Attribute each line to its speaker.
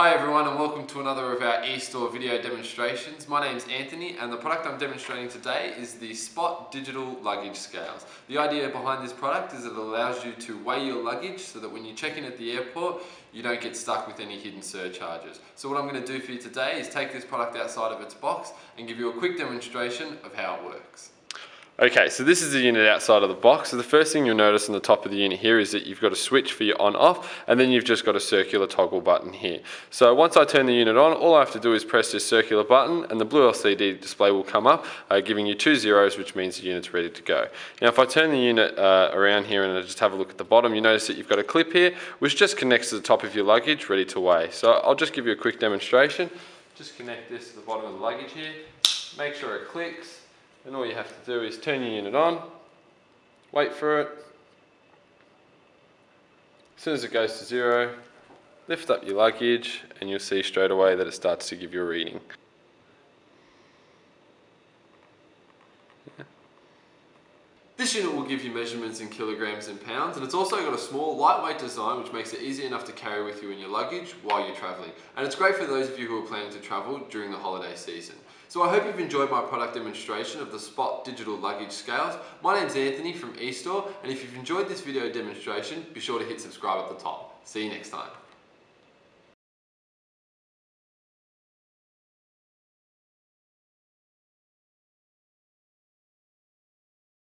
Speaker 1: Hi everyone and welcome to another of our eStore video demonstrations. My name's Anthony and the product I'm demonstrating today is the Spot Digital Luggage Scales. The idea behind this product is it allows you to weigh your luggage so that when you check in at the airport you don't get stuck with any hidden surcharges. So what I'm going to do for you today is take this product outside of its box and give you a quick demonstration of how it works.
Speaker 2: Okay, so this is the unit outside of the box. So the first thing you'll notice on the top of the unit here is that you've got a switch for your on off and then you've just got a circular toggle button here. So once I turn the unit on, all I have to do is press this circular button and the blue LCD display will come up uh, giving you two zeros which means the unit's ready to go. Now if I turn the unit uh, around here and I just have a look at the bottom, you notice that you've got a clip here which just connects to the top of your luggage ready to weigh. So I'll just give you a quick demonstration. Just connect this to the bottom of the luggage here, make sure it clicks and all you have to do is turn your unit on, wait for it. As soon as it goes to zero, lift up your luggage and you'll see straight away that it starts to give you a reading.
Speaker 1: This unit will give you measurements in kilograms and pounds and it's also got a small lightweight design which makes it easy enough to carry with you in your luggage while you're travelling. And it's great for those of you who are planning to travel during the holiday season. So I hope you've enjoyed my product demonstration of the Spot digital luggage scales. My name's Anthony from eStore and if you've enjoyed this video demonstration be sure to hit subscribe at the top. See you next time.